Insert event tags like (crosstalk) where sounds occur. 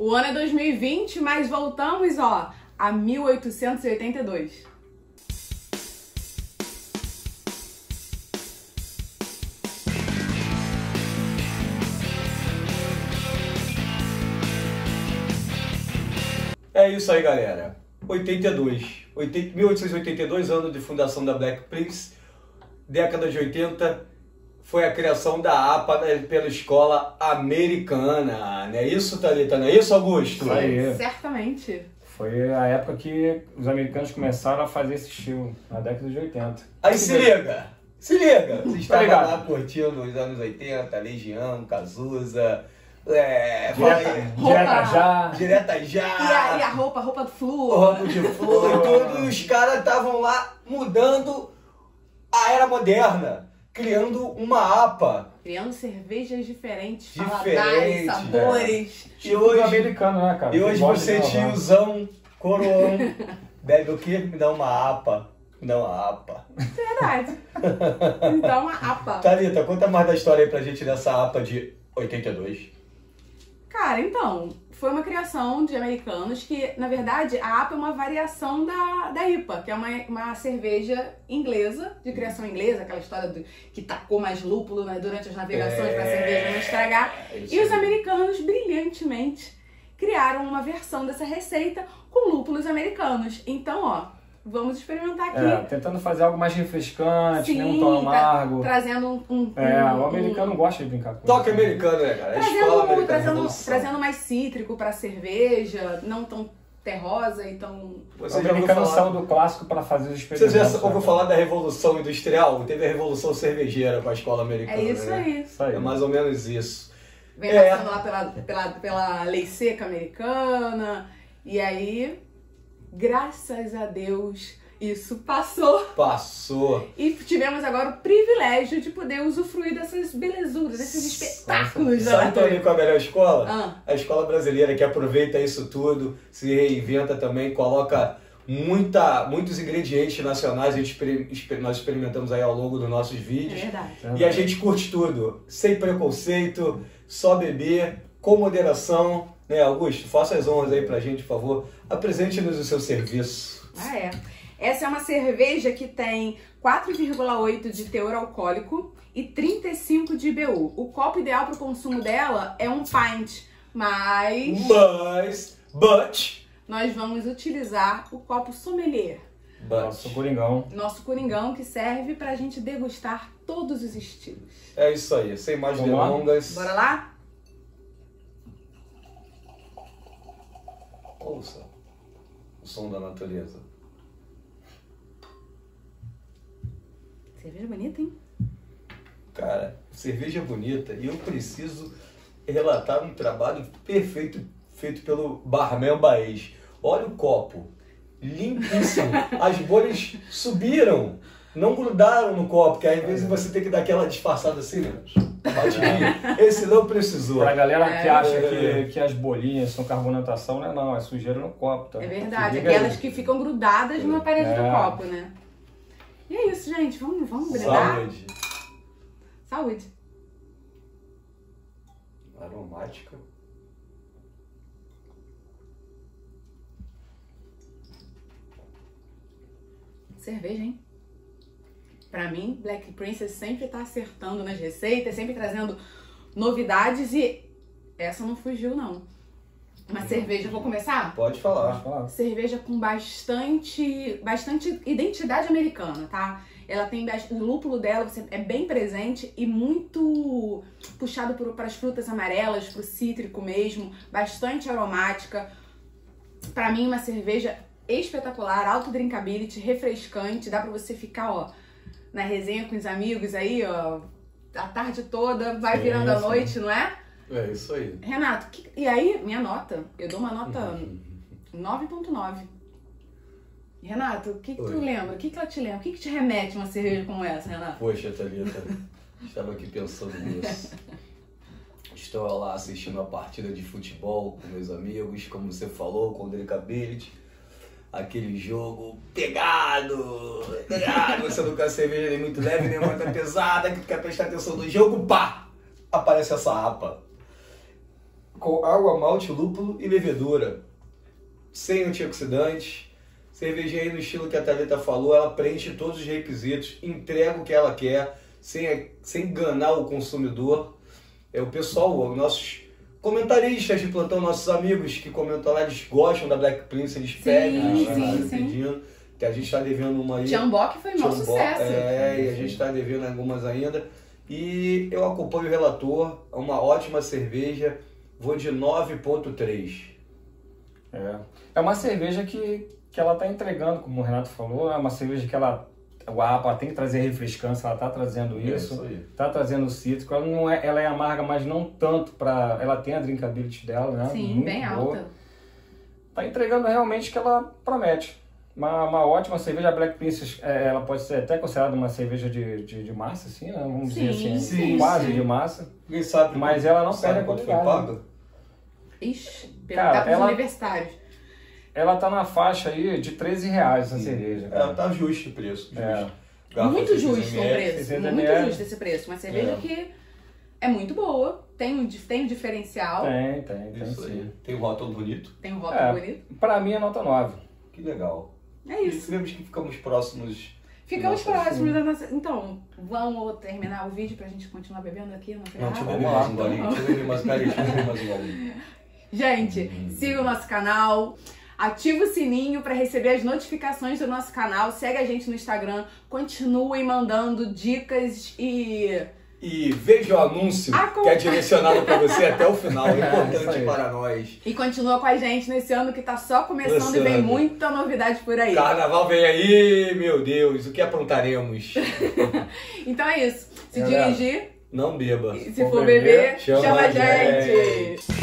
O ano é 2020, mas voltamos, ó, a 1882. É isso aí, galera. 82. 80, 1882, ano de fundação da Black Prince. Década de 80, foi a criação da APA né, pela escola americana. Não é isso, Thalita? Não é isso, Augusto? Isso aí. Certamente. Foi a época que os americanos começaram a fazer esse estilo, na década de 80. Aí se liga, se liga. Você estava ligado. lá curtindo os anos 80, Legião, Cazuza, é, Direta, vai- direta já. direta já. E a, e a roupa, a roupa do flu. Roupa de flor e tudo, e os caras estavam lá mudando a era moderna, criando uma APA. Criando cervejas diferentes, Diferente, paladares, sabores. E Tipo do hoje, americano, né, cara? e hoje você, inovar. tiozão, coroão, (laughs) bebe o quê? Me dá uma APA. Me dá uma APA. Verdade. Então, a APA. Thalita, conta mais da história aí pra gente dessa APA de 82. Cara, então, foi uma criação de americanos que, na verdade, a APA é uma variação da, da IPA, que é uma, uma cerveja inglesa, de criação inglesa, aquela história do, que tacou mais lúpulo né, durante as navegações pra cerveja não estragar. É isso E os americanos, brilhantemente, criaram uma versão dessa receita com lúpulos americanos. Então, ó, vamos experimentar aqui. É, tentando fazer algo mais refrescante, Sim, nem um tom tá amargo. trazendo um, um- É, um- o americano gosta de brincar com Toque isso. americano, né, cara? Escola trazendo, americana trazendo, trazendo mais cítrico pra cerveja, não tão terrosa e tão. Você já ouviu americano falar... saiu do clássico para fazer os Você experimentos. já ouviu né? falar da Revolução Industrial? Teve a Revolução Cervejeira com a escola americana, É isso né? aí. Isso aí. É mais ou menos isso. Vem É. passando lá pela, pela, pela lei seca americana. E aí, graças a Deus, isso passou. Passou. E tivemos agora o privilégio de poder usufruir dessas belezuras, desses espetáculos da Sabe também natureza. qual é a melhor escola? Ah, A escola brasileira que aproveita isso tudo, se reinventa também, coloca muita, muitos ingredientes nacionais, a gente nós experimentamos aí ao longo dos nossos é vídeos. verdade. E a gente curte tudo, sem preconceito, só beber, com moderação. Né, Augusto? Faça as honras aí pra gente, por favor. Apresente-nos o seu serviço. Ah, é. Essa é uma cerveja que tem 4,8 de teor alcoólico e 35 de IBU. O copo ideal para o consumo dela é um pint, mas Mas, but, nós vamos utilizar o copo sommelier, Nosso but. coringão. nosso coringão que serve para a gente degustar todos os estilos. É isso aí, sem mais Vamos lá? delongas. Bora lá? Ouça o som da natureza. Cerveja bonita, hein? Cara, cerveja bonita e eu preciso relatar um trabalho perfeito feito pelo barman Baez. Olha o copo, limpíssimo. (laughs) As bolhas subiram, não grudaram no copo, que às vezes você tem que dar aquela disfarçada assim, né? Esse não precisou. Pra galera É. que acha É. que, que as bolinhas são carbonatação, né? Não, é sujeira no copo, tá? É verdade, aquelas aí. que ficam grudadas na parede do É. copo, né? E é isso, gente. Vamos, vamos brindar? Saúde. Saúde. Aromática. Cerveja, hein? Pra mim, Black Princess sempre tá acertando nas receitas, sempre trazendo novidades e essa não fugiu, não. Uma cerveja, vou começar? Pode Pode falar. Cerveja com bastante, bastante identidade americana, tá? Ela tem o lúpulo dela você- é bem presente e muito puxado para as frutas amarelas, pro cítrico mesmo, bastante aromática. Pra mim, uma cerveja espetacular, alto drinkability, refrescante, dá pra você ficar, ó, na resenha com os amigos aí, ó, a tarde toda, vai Sim, virando a sim. noite, não é? É isso aí. Renato, que- e aí, minha nota, eu dou uma nota 9.9. Renato, o que, que tu lembra? O que, que ela te lembra? O que, que te remete uma cerveja como essa, Renato? Poxa, Thalita, estava aqui pensando nisso. Estou lá assistindo a partida de futebol com meus amigos, como você falou, com o Drinkability. Aquele jogo pegado, pegado. Você não quer cerveja nem muito leve, nem muito pesada, que quer prestar atenção no jogo, pá! Aparece essa apa. com água, malte, lúpulo e levedura. Sem antioxidantes. Cervejinha aí no estilo que a Thalita falou, ela preenche todos os requisitos, entrega o que ela quer, sem, sem enganar o consumidor. É o pessoal, os nossos comentaristas de plantão, nossos amigos que comentam lá, eles gostam da Black Prince, eles Sim, pedem, sim, né, sim. pedindo. Que a gente está devendo uma aí. Tiambok foi um maior sucesso. É, e a gente está devendo algumas ainda. E eu acompanho o relator, é uma ótima cerveja, vou de 9.3. É. é uma cerveja que, que ela tá entregando, como o Renato falou, é uma cerveja que ela. O APA tem que trazer refrescância, ela tá trazendo isso. aí. Tá trazendo cítrico, ela não é, ela é amarga, mas não tanto para, ela tem a drinkability dela, né? Sim, Muito bem boa. alta. Tá entregando realmente o que ela promete. Uma, uma ótima cerveja, a Black Princess, é, ela pode ser até considerada uma cerveja de, de, de massa, assim, né? Vamos dizer Sim, assim, sim, quase sim. de massa. Ninguém sabe. Mas ela não sabe perde a quanto foi qualidade. pago? Ixi, Cara, perguntar pros ela- universitários. Ela tá na faixa aí de 13 reais essa cerveja. É, cara. tá justo o preço. Justo. É. Muito justo o 600 preço. 600 Muito ml. justo esse preço. Uma cerveja É. que é muito boa, tem um, tem um diferencial, Tem, tem, tem Isso sim. aí. Tem um rótulo bonito. tem um rótulo É. bonito. Pra mim é nota 9. Que legal. É E isso. vemos que ficamos próximos. Ficamos próximos da nossa. Então, vamos terminar o vídeo pra gente continuar bebendo aqui no Não, deixa eu Vamos beber lá. mais um golinho. Deixa eu beber mais, um golinho. Gente, siga o nosso canal. Ativa o sininho para receber as notificações do nosso canal. Segue a gente no Instagram. Continuem mandando dicas e. E veja o anúncio Acom- que é direcionado para você até o final. É É, importante aí. para nós. E continua com a gente nesse ano que tá só começando e vem muita novidade por aí. Carnaval vem aí, meu Deus, o que aprontaremos? (laughs) Então é isso. Se Galera. dirigir, Não beba. e se For for beber, beber, chama chama a a gente.